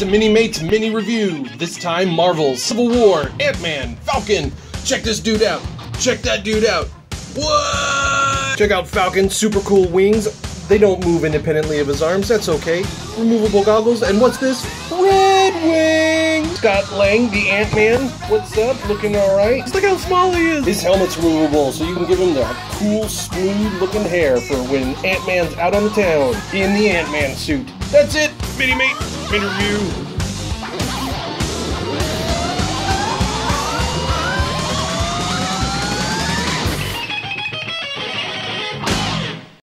to Minimates mini review. This time Marvel, Civil War, Ant-Man, Falcon. Check this dude out. Check that dude out. What? Check out Falcon's super cool wings. They don't move independently of his arms, that's okay. Removable goggles, and what's this? Red Wing! Scott Lang, the Ant-Man. What's up? Looking alright? Look how small he is! His helmet's removable, so you can give him the cool, smooth looking hair for when Ant-Man's out on the town in the Ant-Man suit. That's it! Minimate, mini review.